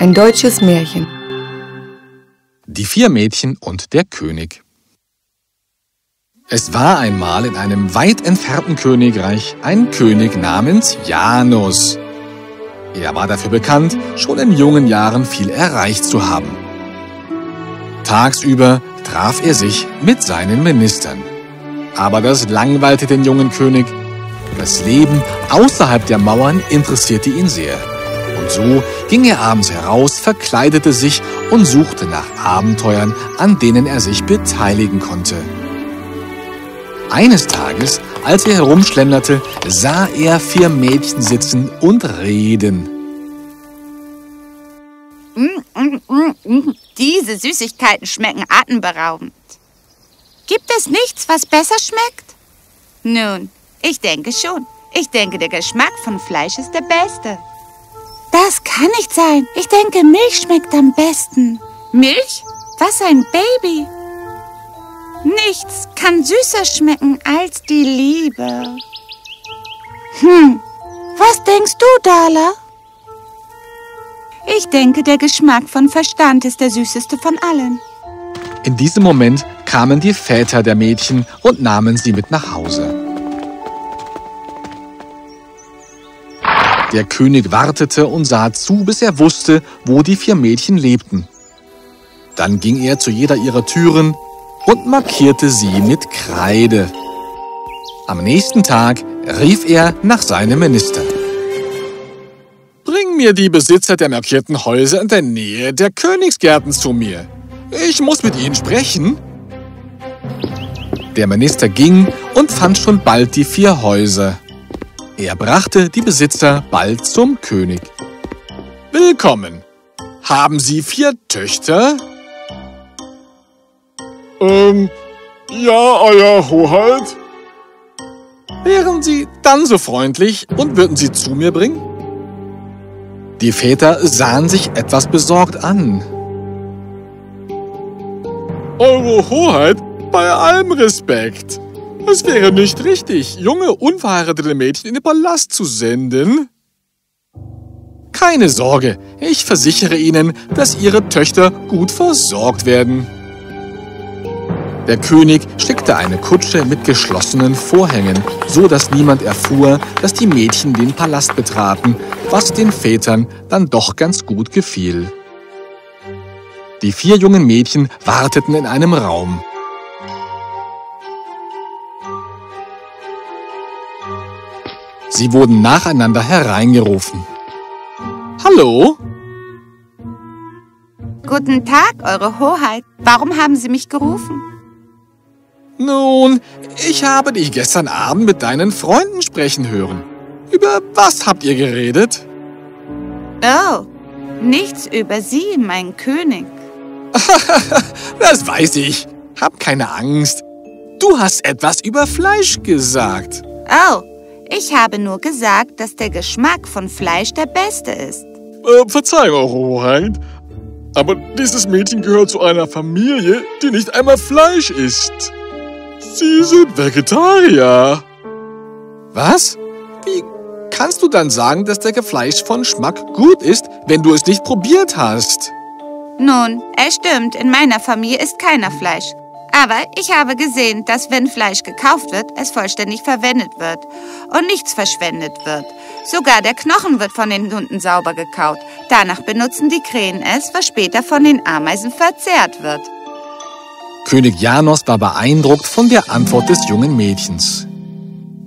Ein deutsches Märchen. Die vier Mädchen und der König. Es war einmal in einem weit entfernten Königreich ein König namens Janus. Er war dafür bekannt, schon in jungen Jahren viel erreicht zu haben. Tagsüber traf er sich mit seinen Ministern. Aber das langweilte den jungen König. Das Leben außerhalb der Mauern interessierte ihn sehr. So ging er abends heraus, verkleidete sich und suchte nach Abenteuern, an denen er sich beteiligen konnte. Eines Tages, als er herumschlenderte, sah er vier Mädchen sitzen und reden. Diese Süßigkeiten schmecken atemberaubend. Gibt es nichts, was besser schmeckt? Nun, ich denke schon. Ich denke, der Geschmack von Fleisch ist der beste. Das kann nicht sein. Ich denke, Milch schmeckt am besten. Milch? Was ein Baby. Nichts kann süßer schmecken als die Liebe. Hm, was denkst du, Dala? Ich denke, der Geschmack von Verstand ist der süßeste von allen. In diesem Moment kamen die Väter der Mädchen und nahmen sie mit nach Hause. Der König wartete und sah zu, bis er wusste, wo die vier Mädchen lebten. Dann ging er zu jeder ihrer Türen und markierte sie mit Kreide. Am nächsten Tag rief er nach seinem Minister. Bring mir die Besitzer der markierten Häuser in der Nähe der Königsgärten zu mir. Ich muss mit ihnen sprechen. Der Minister ging und fand schon bald die vier Häuser. Er brachte die Besitzer bald zum König. Willkommen. Haben Sie vier Töchter? Ähm, ja, Euer Hoheit. Wären Sie dann so freundlich und würden Sie zu mir bringen? Die Väter sahen sich etwas besorgt an. Eure Hoheit, bei allem Respekt. Es wäre nicht richtig, junge, unverheiratete Mädchen in den Palast zu senden. Keine Sorge, ich versichere Ihnen, dass Ihre Töchter gut versorgt werden. Der König schickte eine Kutsche mit geschlossenen Vorhängen, so dass niemand erfuhr, dass die Mädchen den Palast betraten, was den Vätern dann doch ganz gut gefiel. Die vier jungen Mädchen warteten in einem Raum. Sie wurden nacheinander hereingerufen. Hallo? Guten Tag, Eure Hoheit. Warum haben Sie mich gerufen? Nun, ich habe dich gestern Abend mit deinen Freunden sprechen hören. Über was habt ihr geredet? Oh, nichts über Sie, mein König. das weiß ich. Hab keine Angst. Du hast etwas über Fleisch gesagt. Oh, ich habe nur gesagt, dass der Geschmack von Fleisch der beste ist. Äh, Verzeihung, Eure Hoheit. Aber dieses Mädchen gehört zu einer Familie, die nicht einmal Fleisch isst. Sie sind Vegetarier. Was? Wie kannst du dann sagen, dass der Fleisch von Geschmack gut ist, wenn du es nicht probiert hast? Nun, es stimmt, in meiner Familie ist keiner Fleisch. Aber ich habe gesehen, dass wenn Fleisch gekauft wird, es vollständig verwendet wird und nichts verschwendet wird. Sogar der Knochen wird von den Hunden sauber gekaut. Danach benutzen die Krähen es, was später von den Ameisen verzehrt wird. König Janos war beeindruckt von der Antwort des jungen Mädchens.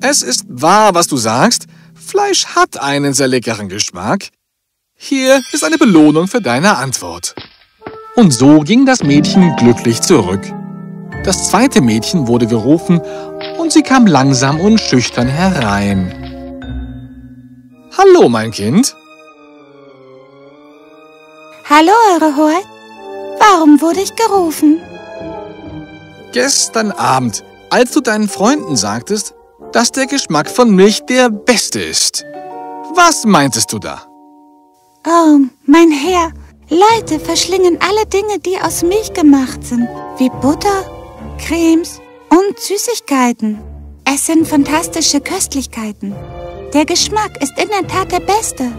Es ist wahr, was du sagst. Fleisch hat einen sehr leckeren Geschmack. Hier ist eine Belohnung für deine Antwort. Und so ging das Mädchen glücklich zurück. Das zweite Mädchen wurde gerufen und sie kam langsam und schüchtern herein. Hallo, mein Kind. Hallo, Eure Hoheit. Warum wurde ich gerufen? Gestern Abend, als du deinen Freunden sagtest, dass der Geschmack von Milch der beste ist. Was meintest du da? Oh, mein Herr, Leute verschlingen alle Dinge, die aus Milch gemacht sind, wie Butter, Cremes und Süßigkeiten. Es sind fantastische Köstlichkeiten. Der Geschmack ist in der Tat der beste.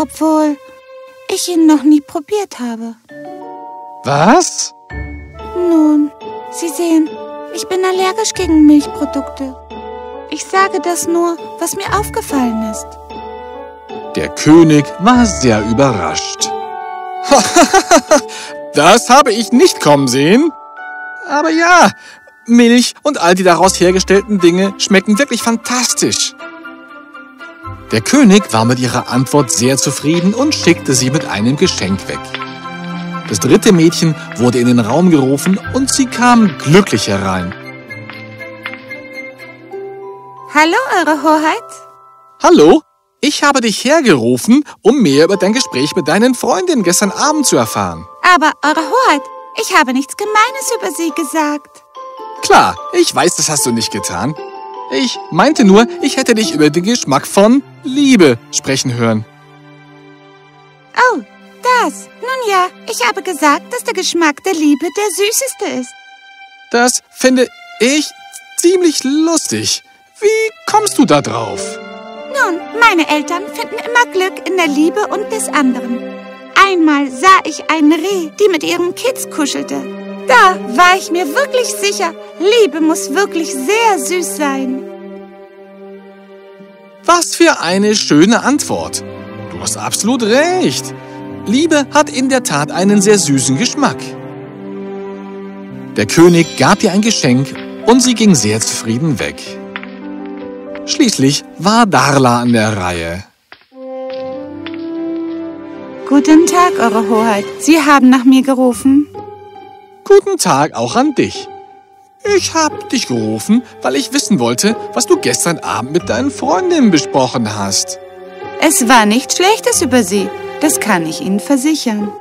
Obwohl, ich ihn noch nie probiert habe. Was? Nun, Sie sehen, ich bin allergisch gegen Milchprodukte. Ich sage das nur, was mir aufgefallen ist. Der König war sehr überrascht. das habe ich nicht kommen sehen. Aber ja, Milch und all die daraus hergestellten Dinge schmecken wirklich fantastisch. Der König war mit ihrer Antwort sehr zufrieden und schickte sie mit einem Geschenk weg. Das dritte Mädchen wurde in den Raum gerufen und sie kam glücklich herein. Hallo, Eure Hoheit. Hallo, ich habe dich hergerufen, um mehr über dein Gespräch mit deinen Freundinnen gestern Abend zu erfahren. Aber, Eure Hoheit, ich habe nichts Gemeines über Sie gesagt. Klar, ich weiß, das hast du nicht getan. Ich meinte nur, ich hätte dich über den Geschmack von Liebe sprechen hören. Oh, das. Nun ja, ich habe gesagt, dass der Geschmack der Liebe der süßeste ist. Das finde ich ziemlich lustig. Wie kommst du da drauf? Nun, meine Eltern finden immer Glück in der Liebe und des anderen. Einmal sah ich ein Reh, die mit ihren Kids kuschelte. Da war ich mir wirklich sicher, Liebe muss wirklich sehr süß sein. Was für eine schöne Antwort. Du hast absolut recht. Liebe hat in der Tat einen sehr süßen Geschmack. Der König gab ihr ein Geschenk und sie ging sehr zufrieden weg. Schließlich war Darla an der Reihe. Guten Tag, Eure Hoheit. Sie haben nach mir gerufen. Guten Tag auch an dich. Ich habe dich gerufen, weil ich wissen wollte, was du gestern Abend mit deinen Freundinnen besprochen hast. Es war nichts Schlechtes über Sie. Das kann ich Ihnen versichern.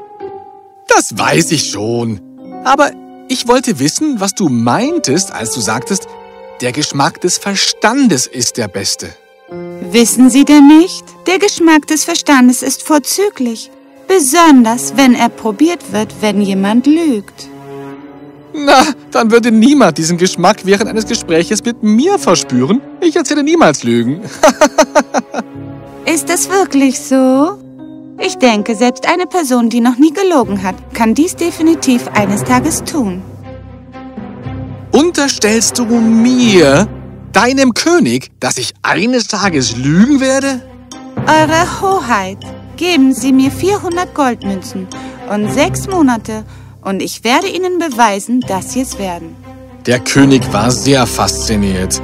Das weiß ich schon. Aber ich wollte wissen, was du meintest, als du sagtest, der Geschmack des Verstandes ist der beste. Wissen Sie denn nicht? Der Geschmack des Verstandes ist vorzüglich. Besonders, wenn er probiert wird, wenn jemand lügt. Na, dann würde niemand diesen Geschmack während eines Gespräches mit mir verspüren. Ich erzähle niemals Lügen. ist das wirklich so? Ich denke, selbst eine Person, die noch nie gelogen hat, kann dies definitiv eines Tages tun. Unterstellst du mir, deinem König, dass ich eines Tages lügen werde? Eure Hoheit, geben Sie mir 400 Goldmünzen und sechs Monate und ich werde Ihnen beweisen, dass Sie es werden. Der König war sehr fasziniert,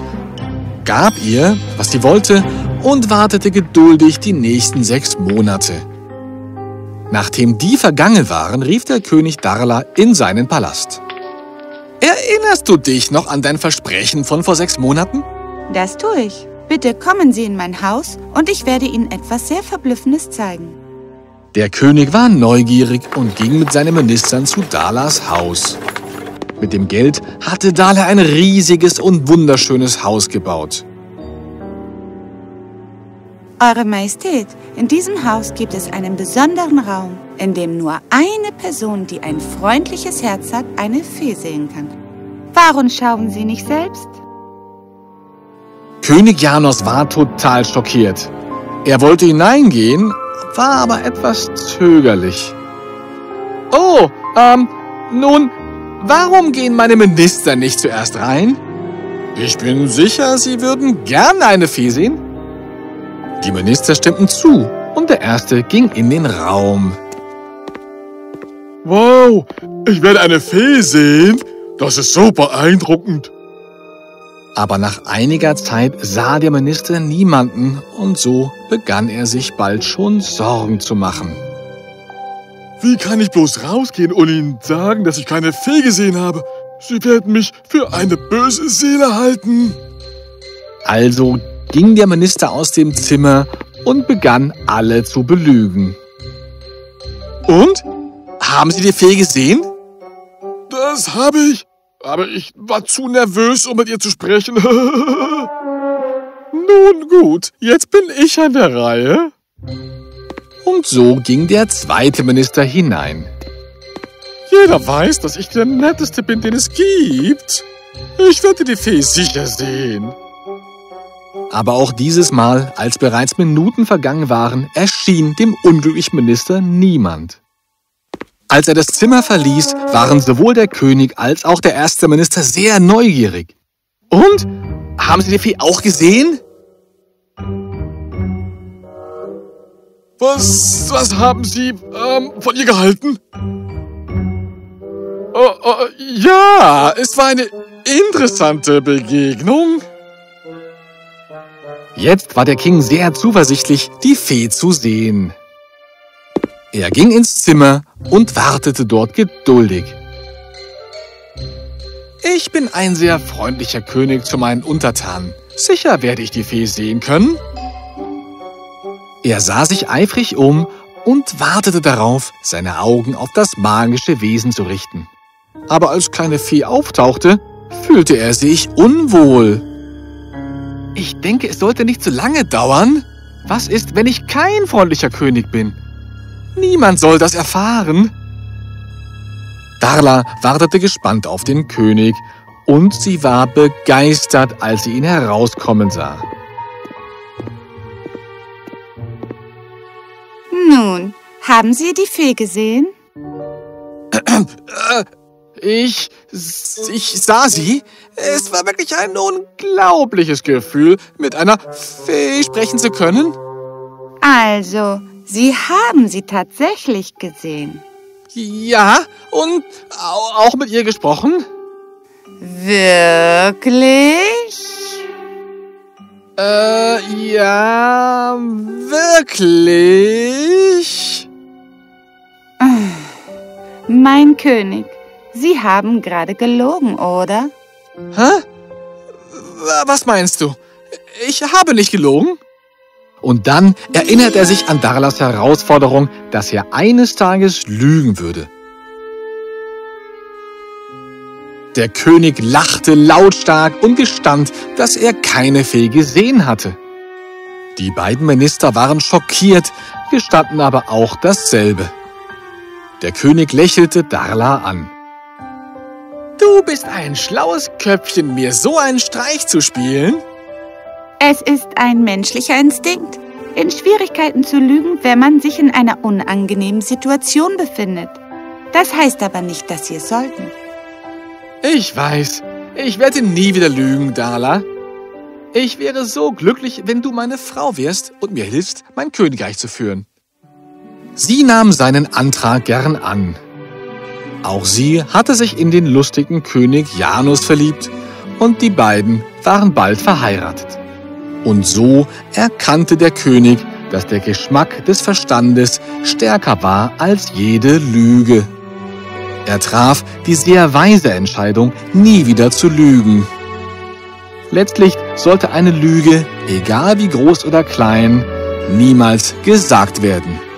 gab ihr, was sie wollte, und wartete geduldig die nächsten sechs Monate. Nachdem die vergangen waren, rief der König Darla in seinen Palast. Erinnerst du dich noch an dein Versprechen von vor sechs Monaten? Das tue ich. Bitte kommen Sie in mein Haus und ich werde Ihnen etwas sehr Verblüffendes zeigen. Der König war neugierig und ging mit seinen Ministern zu Dalas Haus. Mit dem Geld hatte Dala ein riesiges und wunderschönes Haus gebaut. Eure Majestät, in diesem Haus gibt es einen besonderen Raum, in dem nur eine Person, die ein freundliches Herz hat, eine Fee sehen kann. Warum schauen Sie nicht selbst? König Janos war total schockiert. Er wollte hineingehen, war aber etwas zögerlich. Oh, ähm, nun, warum gehen meine Minister nicht zuerst rein? Ich bin sicher, sie würden gerne eine Fee sehen. Die Minister stimmten zu und der erste ging in den Raum. Wow, ich werde eine Fee sehen. Das ist so beeindruckend. Aber nach einiger Zeit sah der Minister niemanden und so begann er sich bald schon Sorgen zu machen. Wie kann ich bloß rausgehen und ihnen sagen, dass ich keine Fee gesehen habe? Sie werden mich für eine böse Seele halten. Also ging der Minister aus dem Zimmer und begann alle zu belügen. Und? Haben Sie die Fee gesehen? Das habe ich, aber ich war zu nervös, um mit ihr zu sprechen. Nun gut, jetzt bin ich an der Reihe. Und so ging der zweite Minister hinein. Jeder weiß, dass ich der Netteste bin, den es gibt. Ich werde die Fee sicher sehen. Aber auch dieses Mal, als bereits Minuten vergangen waren, erschien dem unglücklichen Minister niemand. Als er das Zimmer verließ, waren sowohl der König als auch der erste Minister sehr neugierig. Und? Haben Sie die Fee auch gesehen? Was, was haben Sie ähm, von ihr gehalten? Oh, oh, ja, es war eine interessante Begegnung. Jetzt war der King sehr zuversichtlich, die Fee zu sehen. Er ging ins Zimmer und wartete dort geduldig. Ich bin ein sehr freundlicher König zu meinen Untertanen. Sicher werde ich die Fee sehen können. Er sah sich eifrig um und wartete darauf, seine Augen auf das magische Wesen zu richten. Aber als keine Fee auftauchte, fühlte er sich unwohl. Ich denke, es sollte nicht zu lange dauern. Was ist, wenn ich kein freundlicher König bin? Niemand soll das erfahren. Darla wartete gespannt auf den König und sie war begeistert, als sie ihn herauskommen sah. Nun, haben Sie die Fee gesehen? Ich, ich sah sie. Es war wirklich ein unglaubliches Gefühl, mit einer Fee sprechen zu können. Also, Sie haben sie tatsächlich gesehen. Ja, und auch mit ihr gesprochen? Wirklich? Äh, ja, wirklich? Mein König, Sie haben gerade gelogen, oder? Hä? Was meinst du? Ich habe nicht gelogen. Und dann erinnert er sich an Darlas Herausforderung, dass er eines Tages lügen würde. Der König lachte lautstark und gestand, dass er keine Fee gesehen hatte. Die beiden Minister waren schockiert, gestanden aber auch dasselbe. Der König lächelte Darla an. Du bist ein schlaues Köpfchen, mir so einen Streich zu spielen. Es ist ein menschlicher Instinkt, in Schwierigkeiten zu lügen, wenn man sich in einer unangenehmen Situation befindet. Das heißt aber nicht, dass Sie es sollten. Ich weiß. Ich werde nie wieder lügen, Darla. Ich wäre so glücklich, wenn du meine Frau wärst und mir hilfst, mein Königreich zu führen. Sie nahm seinen Antrag gern an. Auch sie hatte sich in den lustigen König Janus verliebt und die beiden waren bald verheiratet. Und so erkannte der König, dass der Geschmack des Verstandes stärker war als jede Lüge. Er traf die sehr weise Entscheidung, nie wieder zu lügen. Letztlich sollte eine Lüge, egal wie groß oder klein, niemals gesagt werden.